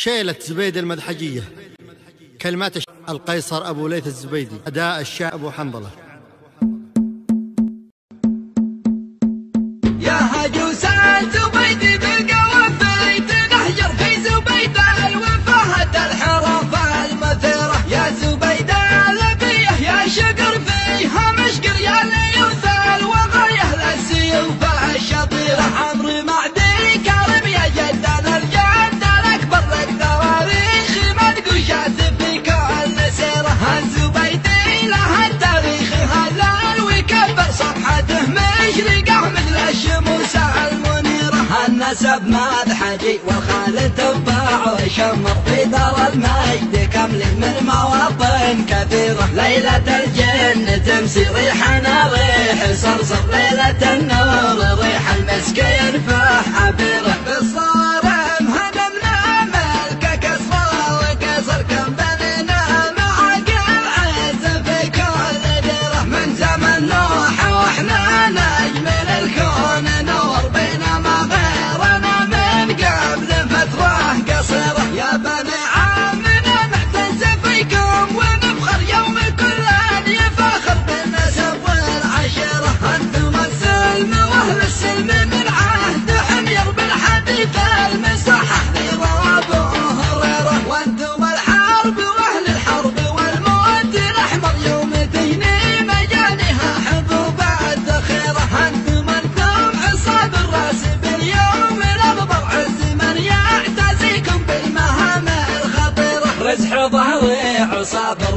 شيلت زبيد المدحجية. كلمات القيصر أبو ليث الزبيدي أداء الشاعر أبو حنظلة. حسب مذحجي والخال تباع وشمر في دار المجد. كمل من مواطن كثيرة ليلة الجن تمسي ريحنا ريح. صرصر ليلة النور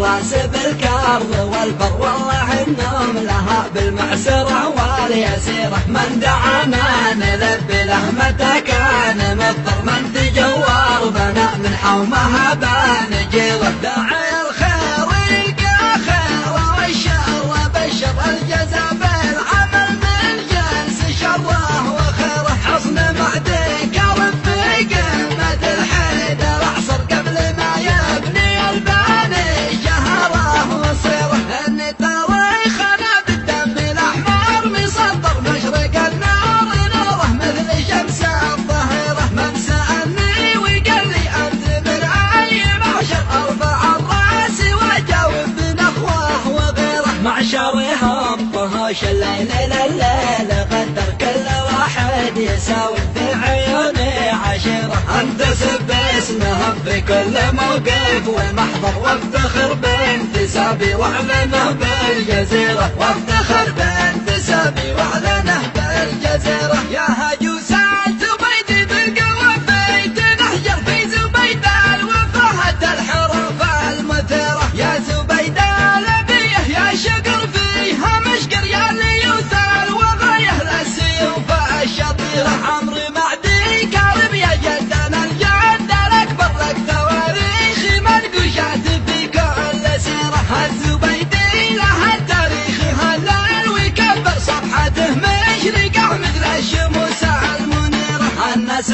واسب الكرب والبر والله النوم لها بالمعسرة واليسيرة من دعانا نلبي له متى كان مضطر من تجور بنا من حومها باني واحد يساوي في عيوني عشرة انتسب باسمهم في كل موقف والمحضر وأفتخر بانتسابي وأعلنه بالجزيرة. وأفتخر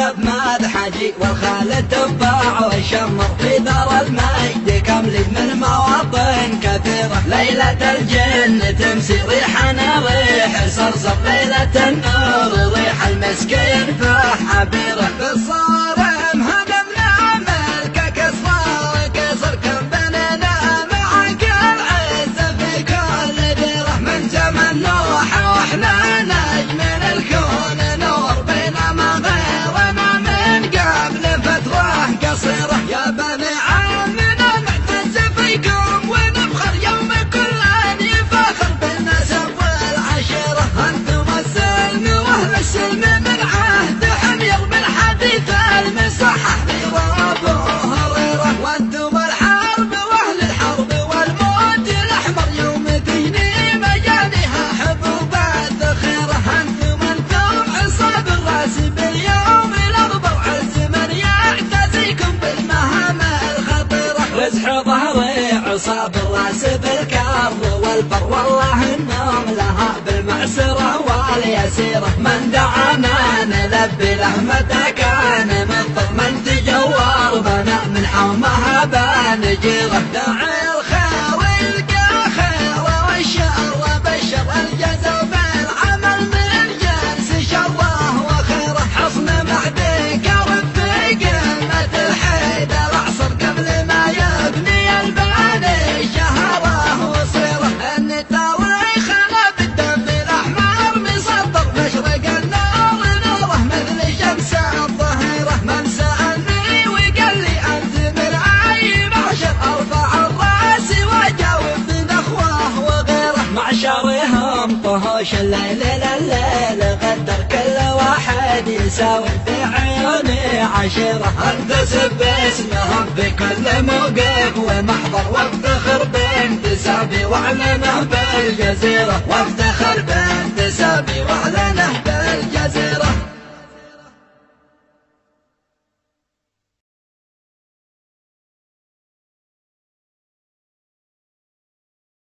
الشباب مدحجي والخال تباع والشمر في دار المجد. كم من مواطن كثيرة. ليلة الجن تمسي ريحنا ريح. صرصر ليلة النار صاب الرأس بالكرب والبر والله النوم لها بالمعسرة واليسيرة من دعانا نلبي له متى كان من طب تجوار بنا من حومها بنا وش الليل الليل غدر كل واحد يساوي في عيوني عشرة أندس باسمهم بكل موقف ومحضر وافتخر بانتسابي وأعلنه بالجزيرة وافتخر بانتسابي وأعلنه